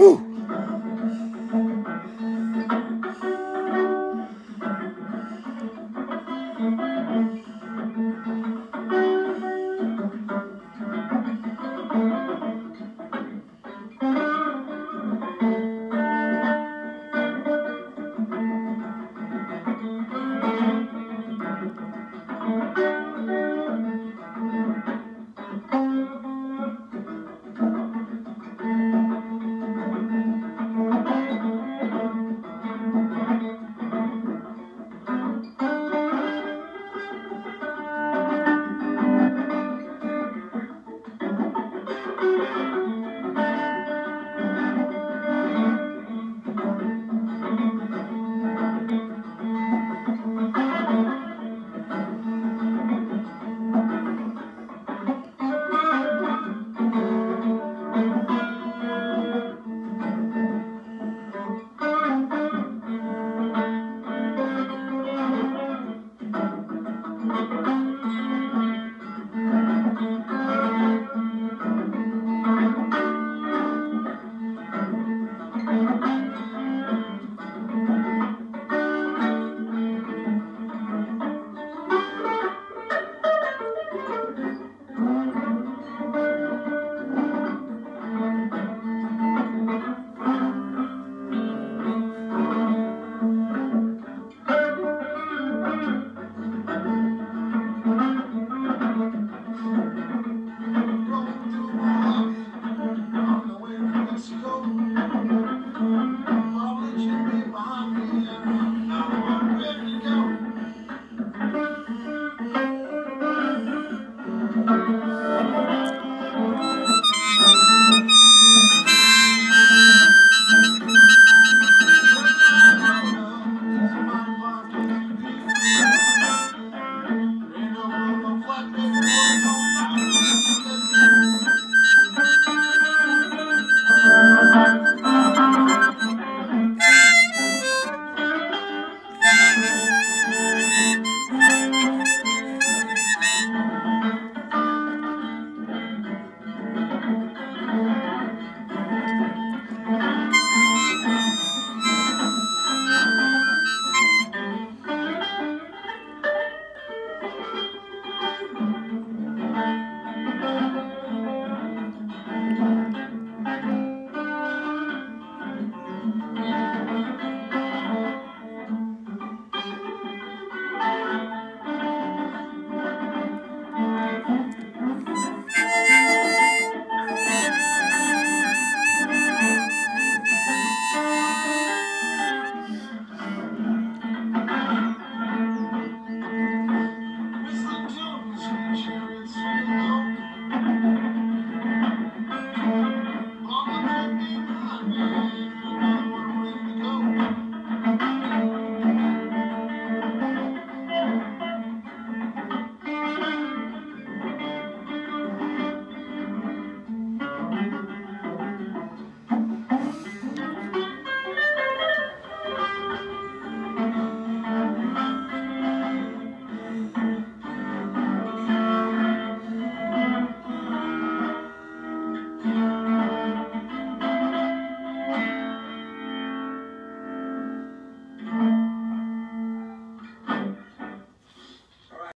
Ooh.